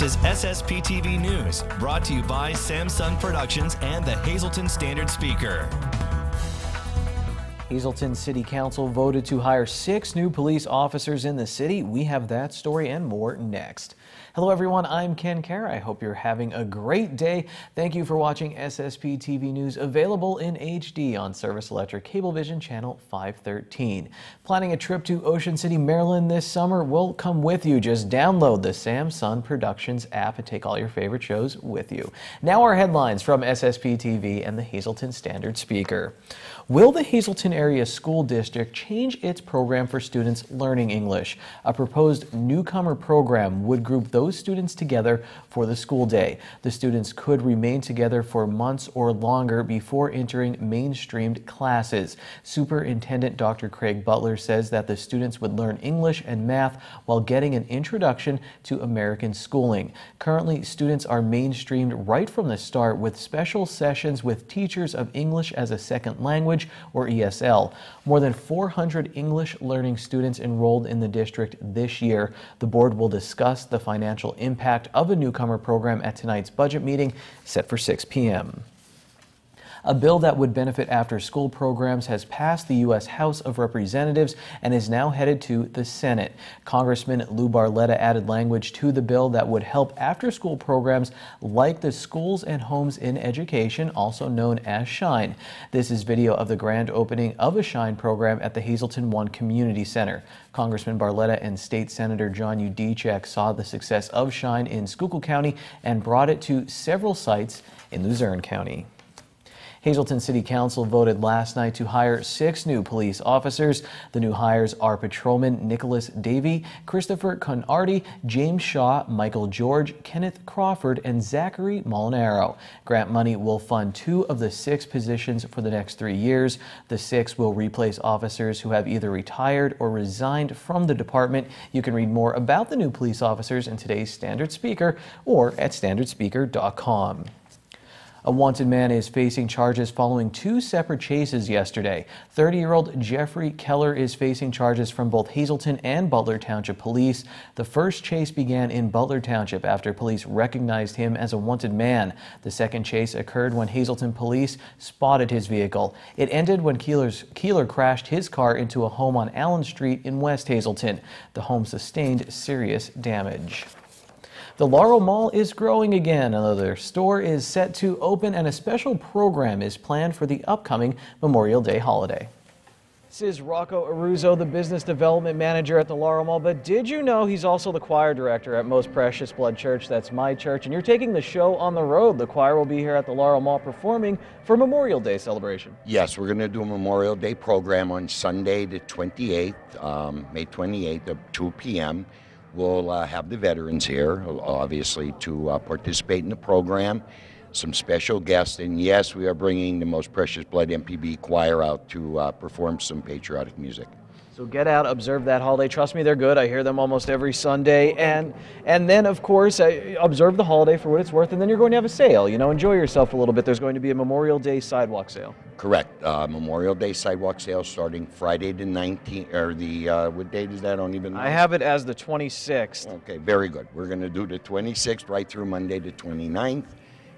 This is SSP TV News, brought to you by Sam-Son Productions and the Hazleton Standard Speaker. Hazleton City Council voted to hire six new police officers in the city. We have that story and more next. Hello everyone, I'm Ken Kara. I hope you're having a great day. Thank you for watching SSP TV News available in HD on Service Electric Cablevision Channel 513. Planning a trip to Ocean City, Maryland this summer? We'll come with you. Just download the Sam-Son Productions app and take all your favorite shows with you. Now our headlines from SSP TV and the Hazleton Standard Speaker. Will the Hazleton Area School District change its program for students learning English? A proposed newcomer program would group those students together for the school day. The students could remain together for months or longer before entering mainstreamed classes. Superintendent Dr. Craig Butler says that the students would learn English and math while getting an introduction to American schooling. Currently, students are mainstreamed right from the start with special sessions with teachers of English as a second language Language, or ESL. More than 400 English learning students enrolled in the district this year. The board will discuss the financial impact of a newcomer program at tonight's budget meeting set for 6 p.m. A bill that would benefit after school programs has passed the U.S. House of Representatives and is now headed to the Senate. Congressman Lou Barletta added language to the bill that would help after school programs like the Schools and Homes in Education, also known as SHINE. This is video of the grand opening of a SHINE program at the Hazleton One Community Center. Congressman Barletta and State Senator John Yudichak saw the success of SHINE in Schuylkill County and brought it to several sites in Luzerne County. Hazleton City Council voted last night to hire six new police officers. The new hires are Patrolman Nicholas Davey, Christopher Conardi, James Shaw, Michael George, Kenneth Crawford, and Zachary Molinaro. Grant money will fund two of the six positions for the next three years. The six will replace officers who have either retired or resigned from the department. You can read more about the new police officers in today's Standard Speaker or at standardspeaker.com. A wanted man is facing charges following two separate chases yesterday. 30-year-old Jeffrey Keller is facing charges from both Hazleton and Butler Township Police. The first chase began in Butler Township after police recognized him as a wanted man. The second chase occurred when Hazleton Police spotted his vehicle. It ended when Keeler's, Keeler crashed his car into a home on Allen Street in West Hazleton. The home sustained serious damage. The Laurel Mall is growing again. Another store is set to open and a special program is planned for the upcoming Memorial Day holiday. This is Rocco Aruzo, the business development manager at the Laurel Mall. But did you know he's also the choir director at Most Precious Blood Church? That's my church. And you're taking the show on the road. The choir will be here at the Laurel Mall performing for Memorial Day celebration. Yes, we're going to do a Memorial Day program on Sunday, the 28th, um, May 28th at 2 p.m. We'll uh, have the veterans here, obviously, to uh, participate in the program. Some special guests, and yes, we are bringing the Most Precious Blood MPB choir out to uh, perform some patriotic music. So get out, observe that holiday. Trust me, they're good. I hear them almost every Sunday. And and then, of course, observe the holiday for what it's worth. And then you're going to have a sale. You know, enjoy yourself a little bit. There's going to be a Memorial Day sidewalk sale. Correct. Uh, Memorial Day sidewalk sale starting Friday the 19th, or the, uh, what date is that? I don't even know. I have it as the 26th. Okay, very good. We're going to do the 26th right through Monday the 29th.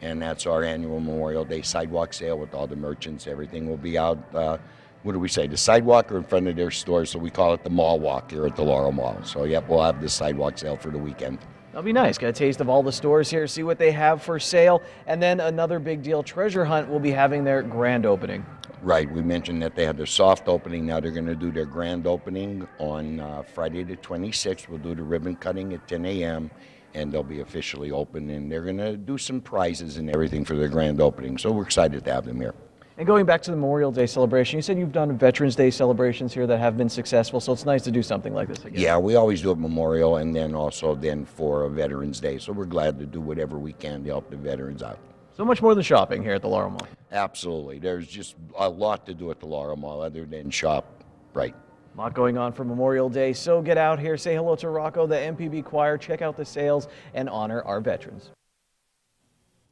And that's our annual Memorial Day sidewalk sale with all the merchants. Everything will be out. Uh, what do we say, the sidewalk or in front of their store. So we call it the mall walk here at the Laurel Mall. So, yep, we'll have the sidewalk sale for the weekend. That'll be nice. Get a taste of all the stores here, see what they have for sale. And then another big deal Treasure Hunt will be having their grand opening. Right. We mentioned that they had their soft opening. Now they're going to do their grand opening on uh, Friday the 26th. We'll do the ribbon cutting at 10 a.m. and they'll be officially open. And they're going to do some prizes and everything for their grand opening. So we're excited to have them here. And going back to the Memorial Day celebration, you said you've done Veterans Day celebrations here that have been successful, so it's nice to do something like this again. Yeah, we always do a Memorial and then also then for a Veterans Day. So we're glad to do whatever we can to help the veterans out. So much more than shopping here at the Laurel Mall. Absolutely. There's just a lot to do at the Laurel Mall other than shop, right. A lot going on for Memorial Day, so get out here, say hello to Rocco, the MPB choir, check out the sales, and honor our veterans.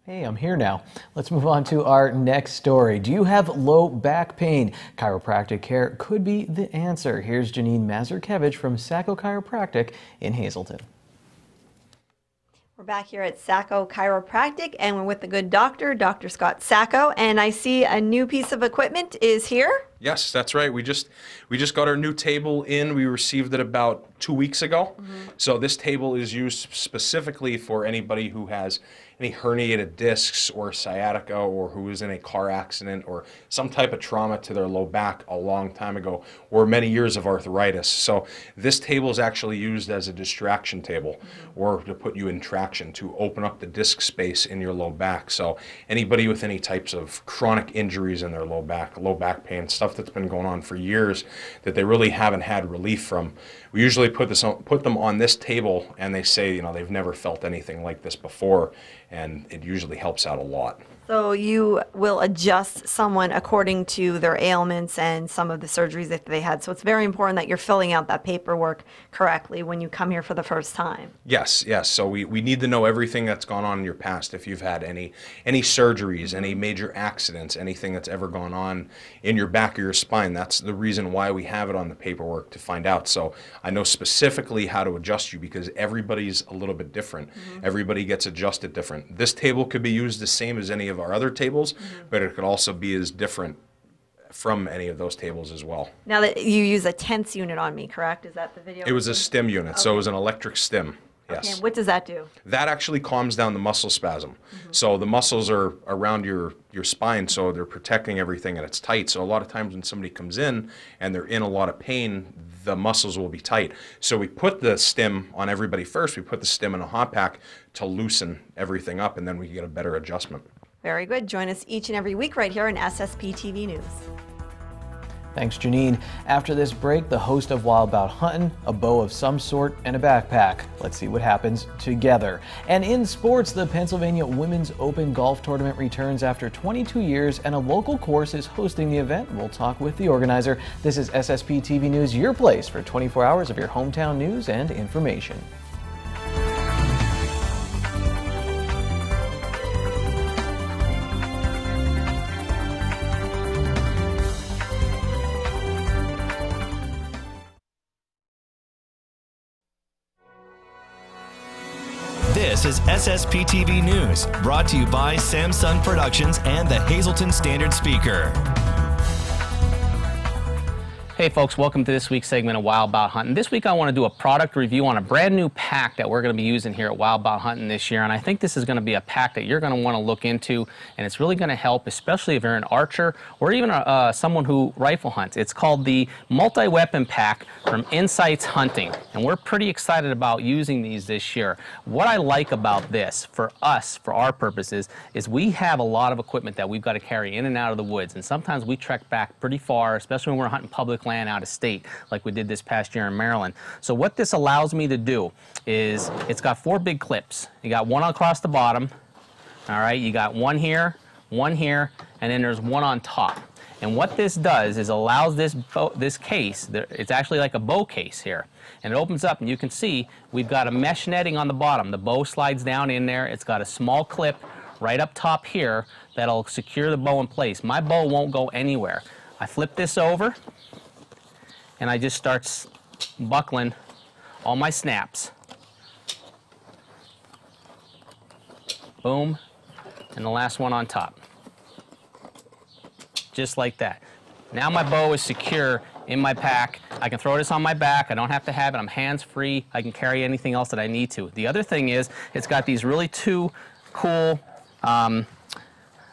Hey, I'm here now. Let's move on to our next story. Do you have low back pain? Chiropractic care could be the answer. Here's Janine Mazurkevich from Sacco Chiropractic in Hazleton. We're back here at Sacco Chiropractic and we're with the good doctor, Dr. Scott Sacco. And I see a new piece of equipment is here. Yes, that's right. We just we just got our new table in. We received it about two weeks ago. Mm-hmm. So this table is used specifically for anybody who has any herniated discs or sciatica or who is in a car accident or some type of trauma to their low back a long time ago or many years of arthritis. So this table is actually used as a distraction table mm-hmm. or to put you in traction to open up the disc space in your low back. So anybody with any types of chronic injuries in their low back, low back pain, stuff that's been going on for years that they really haven't had relief from, we usually put this on, put them on this table and they say, you know, they've never felt anything like this before and it usually helps out a lot. So you will adjust someone according to their ailments and some of the surgeries that they had. So it's very important that you're filling out that paperwork correctly when you come here for the first time. Yes, yes. So we, we need to know everything that's gone on in your past. If you've had any any surgeries, any mm-hmm. major accidents, anything that's ever gone on in your back or your spine, that's the reason why we have it on the paperwork to find out. So I know specifically how to adjust you because everybody's a little bit different. Mm-hmm. Everybody gets adjusted different. This table could be used the same as any of our other tables, mm-hmm. but it could also be as different from any of those tables as well. Now that you use a TENS unit on me, correct? Is that the video? It was a stim unit, so it was an electric stim. Yes. And what does that do? that actually calms down the muscle spasm. Mm-hmm. So the muscles are around your your spine, so they're protecting everything and it's tight. So a lot of times when somebody comes in and they're in a lot of pain, the muscles will be tight. So we put the stim on everybody first. We put the stim in a hot pack to loosen everything up, and then we get a better adjustment. Very good. Join us each and every week right here on SSP TV News. Thanks, Janine. After this break, the host of Wild Bout Hunting, a bow of some sort, and a backpack. Let's see what happens together. And in sports, the Pennsylvania Women's Open Golf Tournament returns after 22 years, and a local course is hosting the event. We'll talk with the organizer. This is SSP TV News, your place for 24 hours of your hometown news and information. This is SSP TV News, brought to you by Sam-Son Productions and the Hazleton Standard Speaker. Hey folks, welcome to this week's segment of Wild Bout Hunting. This week I want to do a product review on a brand new pack that we're going to be using here at Wild Bout Hunting this year. And I think this is going to be a pack that you're going to want to look into and it's really going to help, especially if you're an archer or even uh, someone who rifle hunts. It's called the Multi-Weapon Pack from Insights Hunting. And we're pretty excited about using these this year. What I like about this, for us, for our purposes, is we have a lot of equipment that we've got to carry in and out of the woods. And sometimes we trek back pretty far, especially when we're hunting public out of state, like we did this past year in Maryland. So what this allows me to do is it's got four big clips. You got one across the bottom, all right, you got one here, one here, and then there's one on top. And what this does is allows this this case, it's actually like a bow case here, and it opens up and you can see we've got a mesh netting on the bottom. The bow slides down in there. It's got a small clip right up top here that'll secure the bow in place. My bow won't go anywhere. I flip this over and I just start buckling all my snaps. Boom, and the last one on top. Just like that. Now my bow is secure in my pack. I can throw this on my back. I don't have to have it. I'm hands-free. I can carry anything else that I need to. The other thing is it's got these really two cool um,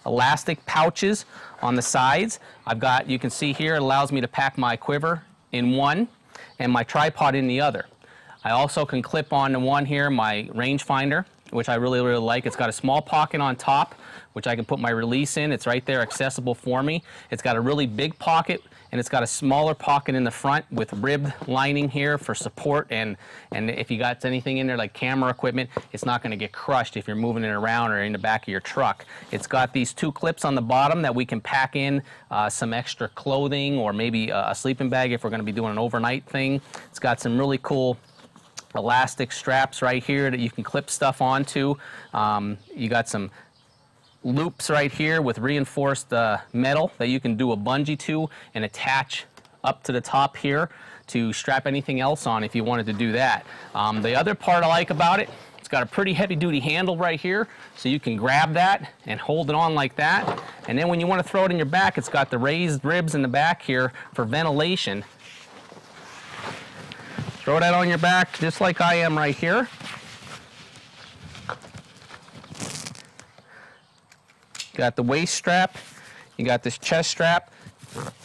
elastic pouches on the sides. I've got, you can see here, it allows me to pack my quiver in one and my tripod in the other. I also can clip on the one here my rangefinder, which I really, really like. It's got a small pocket on top, which I can put my release in. It's right there accessible for me. It's got a really big pocket and it's got a smaller pocket in the front with ribbed lining here for support. And and if you got anything in there like camera equipment it's not going to get crushed if you're moving it around or in the back of your truck. It's got these two clips on the bottom that we can pack in uh, some extra clothing or maybe a, sleeping bag if we're going to be doing an overnight thing. It's got some really cool elastic straps right here that you can clip stuff onto. Um, you got some loops right here with reinforced uh, metal that you can do a bungee to and attach up to the top here to strap anything else on if you wanted to do that. Um, the other part I like about it, It's got a pretty heavy duty handle right here, so you can grab that and hold it on like that. And then when you want to throw it in your back, it's got the raised ribs in the back here for ventilation. Throw that on your back just like I am right here. Got the waist strap, you got this chest strap.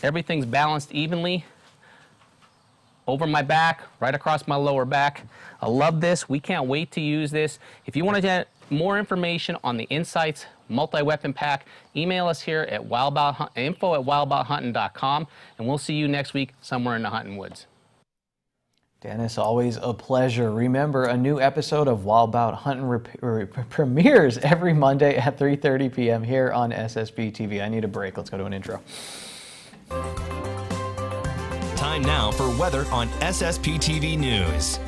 Everything's balanced evenly over my back, right across my lower back. I love this. We can't wait to use this. If you want to get more information on the Insights multi-weapon pack, email us here at info at wildbouthunting.com, and we'll see you next week somewhere in the hunting woods. Dennis, always a pleasure. Remember, a new episode of Wild Bout Hunting premieres every Monday at 3.30 p.m. here on SSP TV. I need a break. Let's go to an intro. Time now for weather on SSP TV News.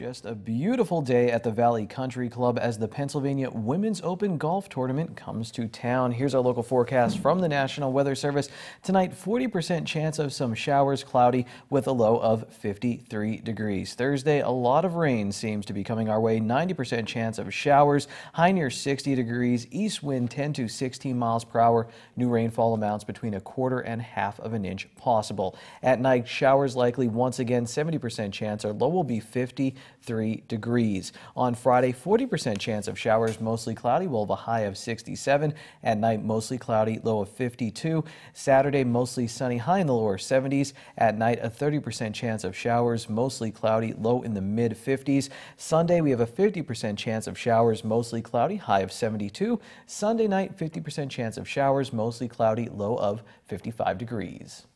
Just a beautiful day at the Valley Country Club as the Pennsylvania Women's Open Golf Tournament comes to town. Here's our local forecast from the National Weather Service. Tonight, 40% chance of some showers, cloudy with a low of 53 degrees. Thursday, a lot of rain seems to be coming our way. 90% chance of showers, high near 60 degrees, east wind 10 to 16 miles per hour. New rainfall amounts between a quarter and half of an inch possible. At night, showers likely once again, 70% chance. Our low will be 50 3 degrees. On Friday, 40% chance of showers, mostly cloudy. We'll have a high of 67. At night, mostly cloudy, low of 52. Saturday, mostly sunny, high in the lower 70s. At night, a 30% chance of showers, mostly cloudy, low in the mid 50s. Sunday, we have a 50% chance of showers, mostly cloudy, high of 72. Sunday night, 50% chance of showers, mostly cloudy, low of 55 degrees.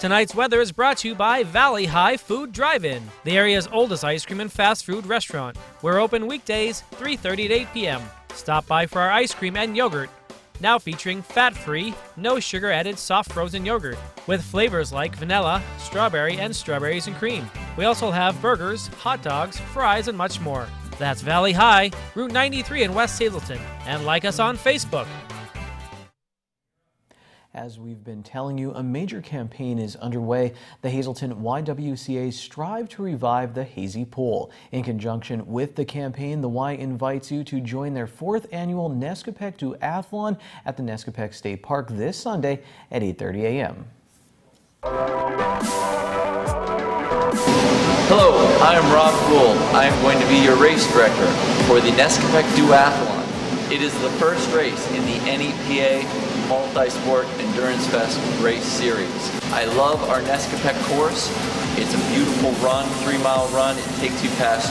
Tonight's weather is brought to you by Valley High Food Drive-In, the area's oldest ice cream and fast food restaurant. We're open weekdays 3:30 to 8 p.m. Stop by for our ice cream and yogurt. Now featuring fat-free, no sugar added soft frozen yogurt with flavors like vanilla, strawberry, and strawberries and cream. We also have burgers, hot dogs, fries, and much more. That's Valley High, Route 93 in West Hazleton, and like us on Facebook. As we've been telling you, a major campaign is underway. The Hazleton YWCA strive to revive the Hazy Pool. In conjunction with the campaign, the Y invites you to join their fourth annual Nescopeck Duathlon at the Nescopeck State Park this Sunday at 8.30 a.m. Hello, I am Rob Gould. I am going to be your race director for the Nescopeck Duathlon. It is the first race in the NEPA multi-sport endurance fest race series. I love our Nescopeck course. It's a beautiful run, three mile run. It takes you past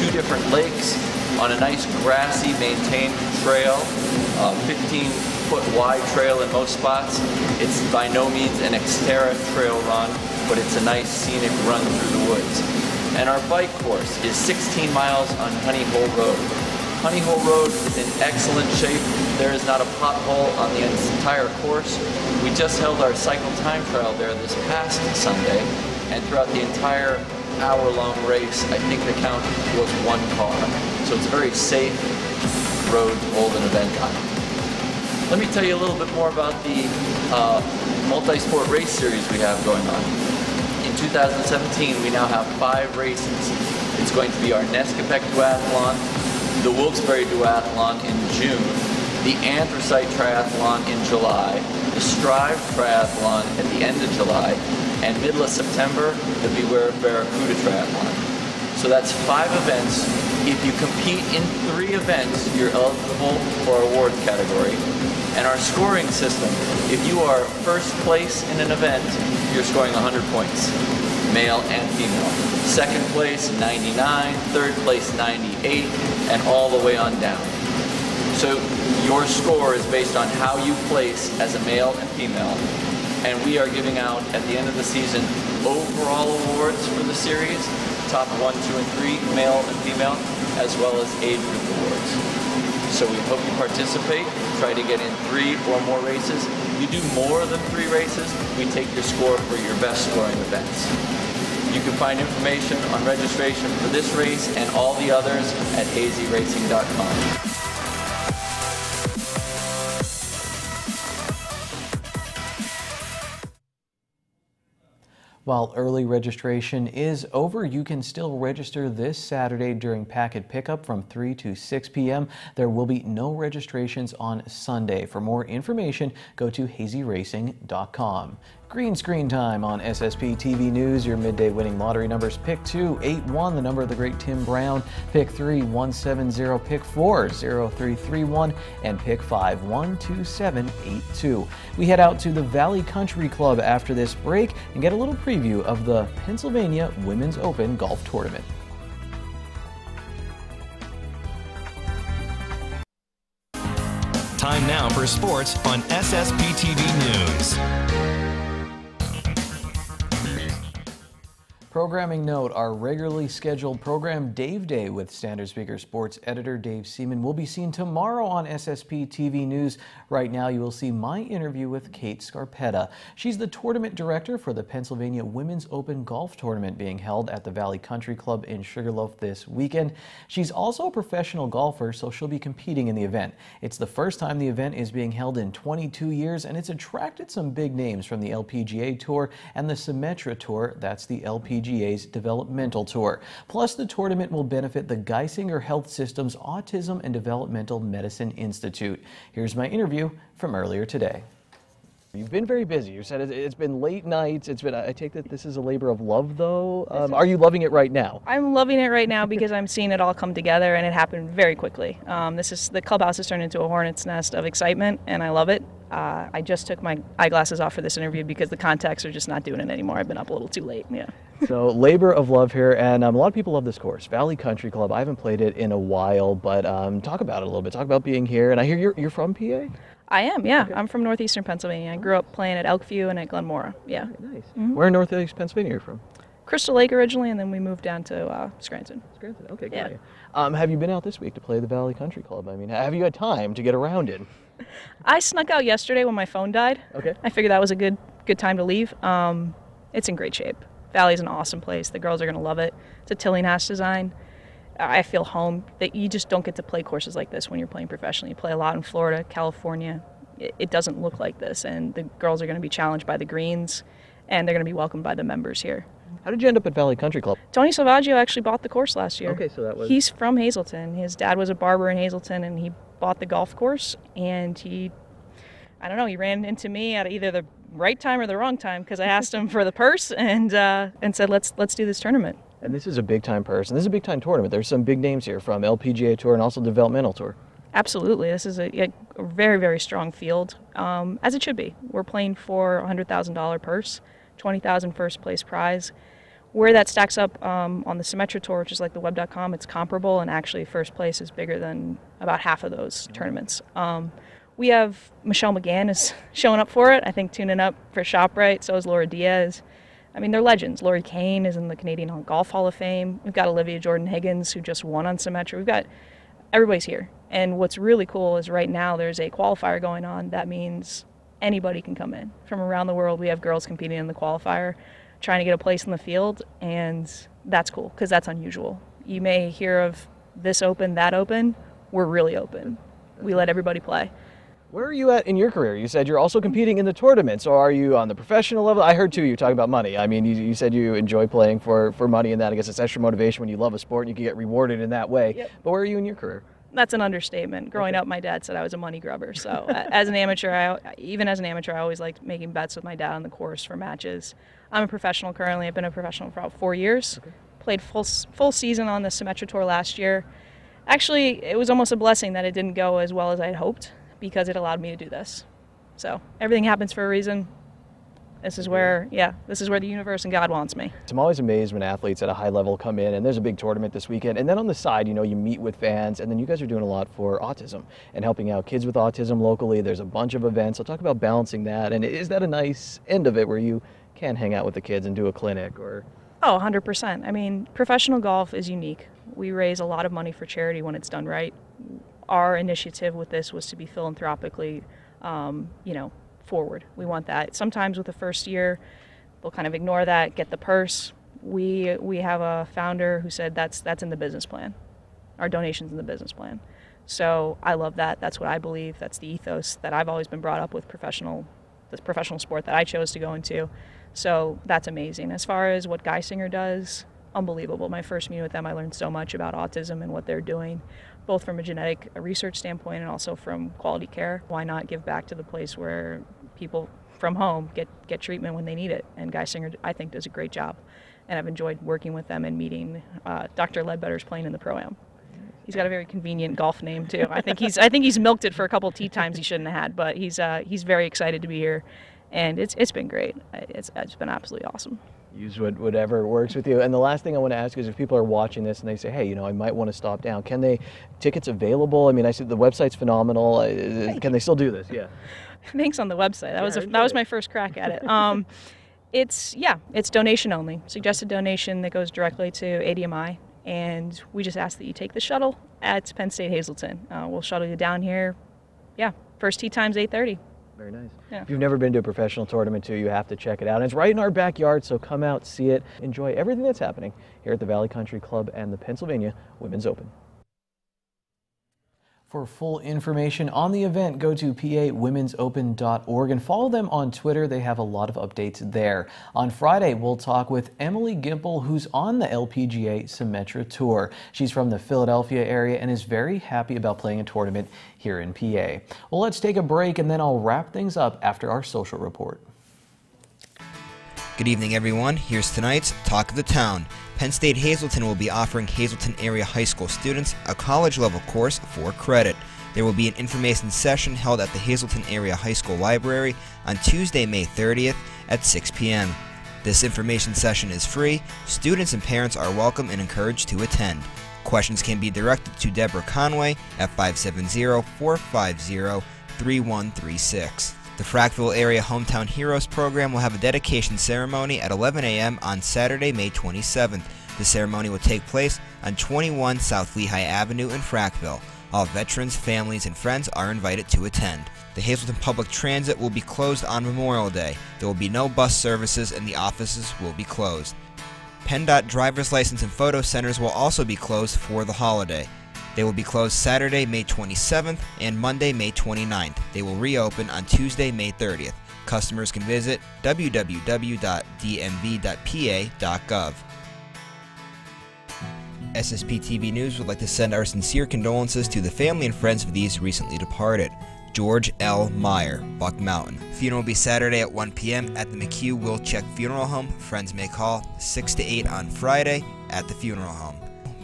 two different lakes on a nice grassy maintained trail, 15 foot wide trail in most spots. It's by no means an Xterra trail run, but it's a nice scenic run through the woods. And our bike course is 16 miles on Honey Hole Road. Honey Hole Road is in excellent shape. There is not a pothole on the entire course. We just held our cycle time trial there this past Sunday, and throughout the entire hour-long race, I think the count was one car. So it's a very safe road to hold an event on. Let me tell you a little bit more about the uh, multi-sport race series we have going on. In 2017, we now have five races. It's going to be our Nescopeck Duathlon, the Wilkes-Barre Duathlon in June, the Anthracite Triathlon in July, the Strive Triathlon at the end of July, and middle of September, the Beware of Barracuda Triathlon. So that's five events. If you compete in three events, you're eligible for our awards category. And our scoring system, if you are first place in an event, you're scoring 100 points male and female. Second place, 99. Third place, 98. And all the way on down. So your score is based on how you place as a male and female. And we are giving out, at the end of the season, overall awards for the series. Top one, two, and three, male and female, as well as age group awards. So we hope you participate. Try to get in three or more races. If you do more than three races, we take your score for your best scoring events. You can find information on registration for this race and all the others at hazyracing.com. While early registration is over, you can still register this Saturday during packet pickup from 3 to 6 p.m. There will be no registrations on Sunday. For more information, go to hazyracing.com. Green screen time on SSP TV News. Your midday winning lottery numbers pick 2, 8, 1, the number of the great Tim Brown, pick 3, 170, pick 4, 0331, and pick 5, 12782. We head out to the Valley Country Club after this break and get a little preview of the Pennsylvania Women's Open Golf Tournament. Time now for sports on SSP TV News. Programming note, our regularly scheduled program Dave Day with Standard Speaker Sports editor Dave Seaman will be seen tomorrow on SSP TV News. Right now you will see my interview with Kate Scarpetta. She's the tournament director for the Pennsylvania Women's Open Golf Tournament being held at the Valley Country Club in Sugarloaf this weekend. She's also a professional golfer, so she'll be competing in the event. It's the first time the event is being held in 22 years and it's attracted some big names from the LPGA Tour and the Symetra Tour, that's the LPGA PGA's developmental tour. Plus, the tournament will benefit the Geisinger Health System's Autism and Developmental Medicine Institute. Here's my interview from earlier today. You've been very busy. You said it's been late nights. It's been. I take that this is a labor of love, though. Um, are you loving it right now? I'm loving it right now because I'm seeing it all come together, and it happened very quickly. Um, this is the clubhouse has turned into a hornet's nest of excitement, and I love it. Uh, I just took my eyeglasses off for this interview because the contacts are just not doing it anymore. I've been up a little too late. Yeah. so labor of love here, and um, a lot of people love this course, Valley Country Club. I haven't played it in a while, but um, talk about it a little bit. Talk about being here, and I hear you're you're from PA. I am, yeah. Okay. I'm from northeastern Pennsylvania. I grew up playing at Elkview and at Glenmaura. Yeah. nice. Mm-hmm. Where in northeast Pennsylvania are you from? Crystal Lake originally, and then we moved down to uh, Scranton. Scranton, okay, yeah. Um, have you been out this week to play the Valley Country Club? I mean, have you had time to get around it? I snuck out yesterday when my phone died. Okay. I figured that was a good good time to leave. Um, it's in great shape. Valley's an awesome place. The girls are gonna love it. It's a Tillinghast design. I feel home. That you just don't get to play courses like this when you're playing professionally. You play a lot in Florida, California, it doesn't look like this. And the girls are going to be challenged by the greens, and they're going to be welcomed by the members here. How did you end up at Valley Country Club? Tony Salvaggio actually bought the course last year. Okay, so that was. He's from Hazleton. His dad was a barber in Hazleton, and he bought the golf course. And he, I don't know, he ran into me at either the right time or the wrong time because I asked him for the purse and uh, and said let's let's do this tournament. And this is a big time purse, and this is a big time tournament. There's some big names here from LPGA Tour and also Developmental Tour. Absolutely. This is a, a very, very strong field, um, as it should be. We're playing for a $100,000 purse, 20000 first place prize. Where that stacks up um, on the Symetra Tour, which is like the web.com, it's comparable, and actually first place is bigger than about half of those tournaments. Um, we have Michelle McGann is showing up for it, I think tuning up for ShopRite, so is Laura Diaz. I mean, they're legends. Lori Kane is in the Canadian Golf Hall of Fame. We've got Olivia Jordan Higgins, who just won on Symetra. We've got everybody's here. And what's really cool is right now there's a qualifier going on. That means anybody can come in from around the world. We have girls competing in the qualifier, trying to get a place in the field, and that's cool because that's unusual. You may hear of this open, that open. We're really open. We let everybody play. Where are you at in your career? You said you're also competing in the tournament. So are you on the professional level? I heard too you talking about money. I mean, you, you said you enjoy playing for, for money and that. I guess it's extra motivation when you love a sport and you can get rewarded in that way. Yep. But where are you in your career? That's an understatement. Growing okay. up, my dad said I was a money grubber. So as an amateur, I, even as an amateur, I always liked making bets with my dad on the course for matches. I'm a professional currently. I've been a professional for about four years. Okay. Played full full season on the Symetra Tour last year. Actually, it was almost a blessing that it didn't go as well as I had hoped because it allowed me to do this. So everything happens for a reason. This is where, yeah, this is where the universe and God wants me. I'm always amazed when athletes at a high level come in, and there's a big tournament this weekend. And then on the side, you know, you meet with fans, and then you guys are doing a lot for autism and helping out kids with autism locally. There's a bunch of events. I'll talk about balancing that. And is that a nice end of it where you can hang out with the kids and do a clinic or? Oh, 100%. I mean, professional golf is unique. We raise a lot of money for charity when it's done right our initiative with this was to be philanthropically, um, you know, forward. We want that. Sometimes with the first year, they'll kind of ignore that, get the purse. We we have a founder who said that's that's in the business plan. Our donations in the business plan. So I love that. That's what I believe. That's the ethos that I've always been brought up with professional, this professional sport that I chose to go into. So that's amazing. As far as what Geisinger does, unbelievable. My first meeting with them, I learned so much about autism and what they're doing, both from a genetic research standpoint and also from quality care. Why not give back to the place where people from home get, get treatment when they need it? And Geisinger, I think, does a great job. And I've enjoyed working with them and meeting uh, Dr. Ledbetter's playing in the pro am. He's got a very convenient golf name too. I think he's I think he's milked it for a couple tee times he shouldn't have had, but he's uh, he's very excited to be here, and it's it's been great. It's it's been absolutely awesome use what, whatever works with you. And the last thing I want to ask is if people are watching this and they say, hey, you know, I might want to stop down, can they, tickets available? I mean, I see the website's phenomenal. Can they still do this? Yeah. Thanks on the website. That was a, that was my first crack at it. Um, it's yeah, it's donation only. Suggested donation that goes directly to ADMI, and we just ask that you take the shuttle at Penn State Hazleton. Uh, we'll shuttle you down here. Yeah, first tee time's 8:30. Very nice. Yeah. If you've never been to a professional tournament too, you have to check it out. And it's right in our backyard, so come out, see it, enjoy everything that's happening here at the Valley Country Club and the Pennsylvania Women's Open. For full information on the event, go to pawomenopen.org and follow them on Twitter. They have a lot of updates there. On Friday, we'll talk with Emily Gimple, who's on the LPGA Symetra Tour. She's from the Philadelphia area and is very happy about playing a tournament here in PA. Well, let's take a break and then I'll wrap things up after our social report. Good evening, everyone. Here's tonight's Talk of the Town. Penn State Hazleton will be offering Hazleton area high school students a college level course for credit. There will be an information session held at the Hazleton Area High School Library on Tuesday, May 30th at 6 p.m. This information session is free. Students and parents are welcome and encouraged to attend. Questions can be directed to Deborah Conway at 570 450 3136. The Frackville Area Hometown Heroes program will have a dedication ceremony at 11 a.m. on Saturday, May 27th. The ceremony will take place on 21 South Lehigh Avenue in Frackville. All veterans, families, and friends are invited to attend. The Hazleton Public Transit will be closed on Memorial Day. There will be no bus services and the offices will be closed. PennDOT driver's license and photo centers will also be closed for the holiday. They will be closed Saturday, May 27th and Monday, May 29th. They will reopen on Tuesday, May 30th. Customers can visit www.dmv.pa.gov. SSP TV News would like to send our sincere condolences to the family and friends of these recently departed. George L. Meyer, Buck Mountain. Funeral will be Saturday at 1 p.m. at the McHugh Wilczek Funeral Home. Friends may call 6 to 8 on Friday at the funeral home.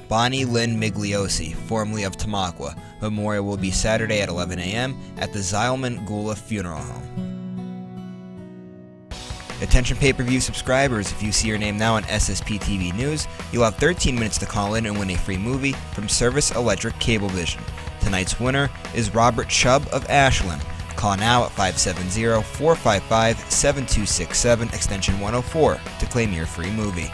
Bonnie Lynn Migliosi, formerly of Tamaqua. Memorial will be Saturday at 11 a.m. at the Zeilman Gula Funeral Home. Attention pay-per-view subscribers, if you see your name now on SSP TV News, you'll have 13 minutes to call in and win a free movie from Service Electric Cablevision. Tonight's winner is Robert Chubb of Ashland. Call now at 570-455-7267 extension 104 to claim your free movie.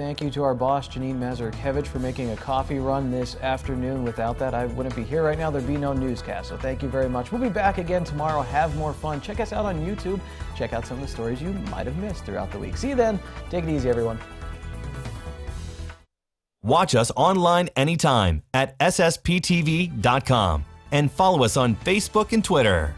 Thank you to our boss, Janine Mazurkevich, for making a coffee run this afternoon. Without that, I wouldn't be here right now. There'd be no newscast. So thank you very much. We'll be back again tomorrow. Have more fun. Check us out on YouTube. Check out some of the stories you might have missed throughout the week. See you then. Take it easy, everyone. Watch us online anytime at ssptv.com and follow us on Facebook and Twitter.